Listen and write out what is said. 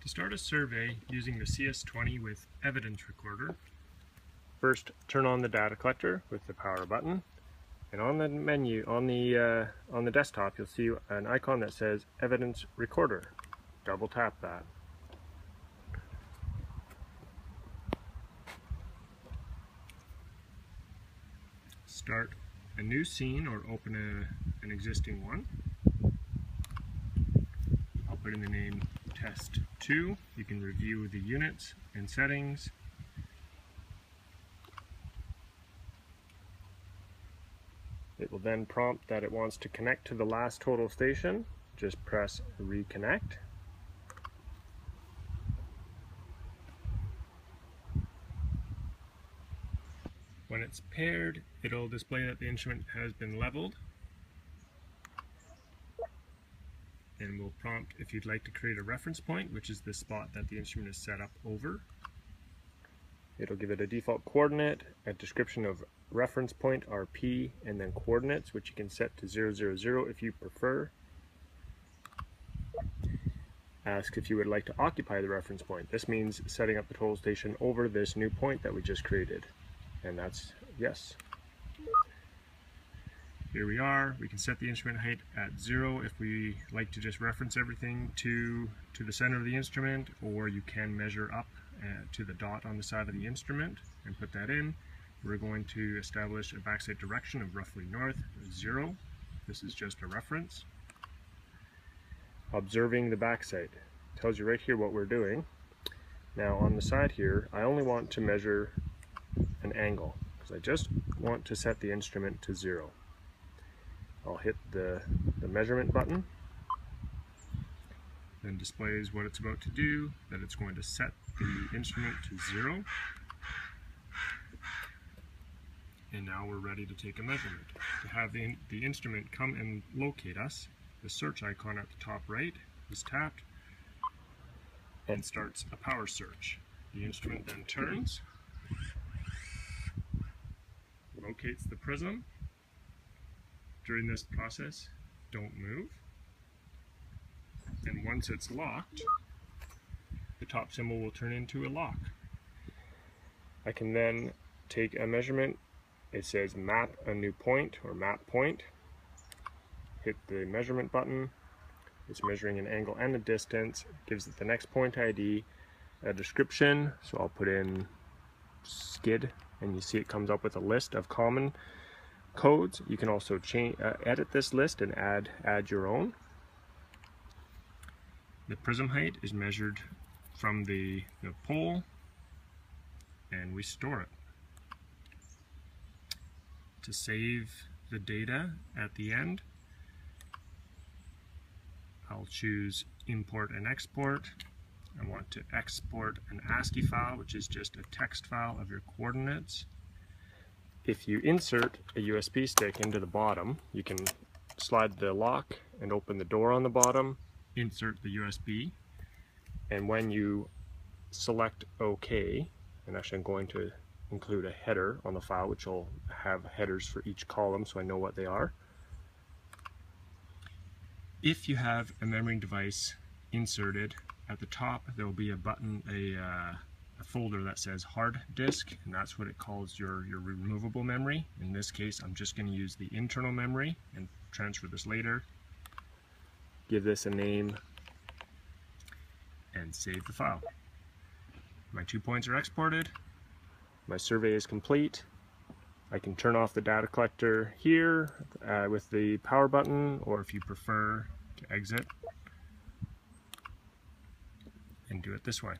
To start a survey using the CS20 with Evidence Recorder, first turn on the data collector with the power button and on the menu on the uh, on the desktop you'll see an icon that says Evidence Recorder. Double tap that. Start a new scene or open a, an existing one. I'll put in the name test 2. You can review the units and settings. It will then prompt that it wants to connect to the last total station. Just press reconnect. When it's paired, it'll display that the instrument has been leveled and we'll prompt if you'd like to create a reference point, which is the spot that the instrument is set up over. It'll give it a default coordinate, a description of reference point RP, and then coordinates, which you can set to 000 if you prefer. Ask if you would like to occupy the reference point. This means setting up the total station over this new point that we just created. And that's yes. Here we are. We can set the instrument height at zero if we like to just reference everything to, to the center of the instrument, or you can measure up uh, to the dot on the side of the instrument and put that in. We're going to establish a backsight direction of roughly north, zero. This is just a reference. Observing the backsight. Tells you right here what we're doing. Now on the side here, I only want to measure an angle because I just want to set the instrument to zero. I'll hit the, the measurement button then displays what it's about to do, that it's going to set the instrument to zero. And now we're ready to take a measurement. To have the, the instrument come and locate us, the search icon at the top right is tapped and starts a power search. The instrument then turns, locates the prism, during this process, don't move. And once it's locked, the top symbol will turn into a lock. I can then take a measurement. It says map a new point or map point. Hit the measurement button. It's measuring an angle and a distance. It gives it the next point ID, a description. So I'll put in skid and you see it comes up with a list of common codes. You can also change, uh, edit this list and add, add your own. The prism height is measured from the, the pole and we store it. To save the data at the end, I'll choose import and export. I want to export an ASCII file, which is just a text file of your coordinates if you insert a USB stick into the bottom, you can slide the lock and open the door on the bottom, insert the USB, and when you select OK, and actually I'm going to include a header on the file which will have headers for each column so I know what they are. If you have a memory device inserted at the top there will be a button, a uh, a folder that says hard disk and that's what it calls your, your removable memory. In this case I'm just going to use the internal memory and transfer this later. Give this a name and save the file. My two points are exported. My survey is complete. I can turn off the data collector here uh, with the power button or if you prefer to exit and do it this way.